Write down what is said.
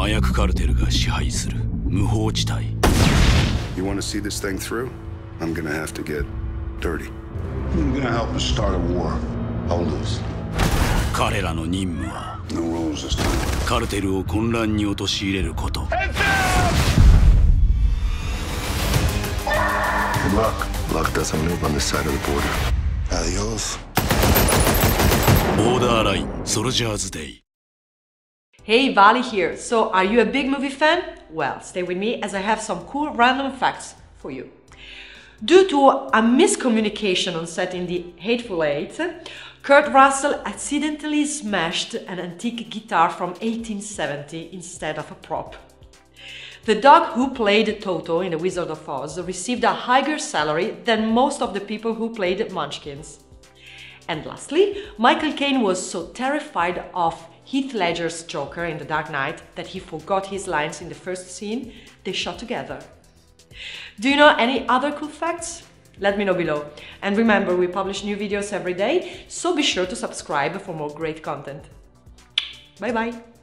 麻薬カルテルが支配する無法地帯 You want to see this thing through? I'm gonna have to get dirty. I'm gonna help us start a war. How loose? 彼らの任務は No rules this time. カルテルを混乱に陥れること Good luck. Luck doesn't live on this side of the border. Adios. ボーダーラインソルジャーズデイ Hey, Vali here. So, are you a big movie fan? Well, stay with me as I have some cool random facts for you. Due to a miscommunication on set in The Hateful Eight, Kurt Russell accidentally smashed an antique guitar from 1870 instead of a prop. The dog who played Toto in The Wizard of Oz received a higher salary than most of the people who played Munchkins. And lastly, Michael Caine was so terrified of Heath Ledger's Joker in The Dark Knight that he forgot his lines in the first scene they shot together. Do you know any other cool facts? Let me know below. And remember, we publish new videos every day, so be sure to subscribe for more great content. Bye bye!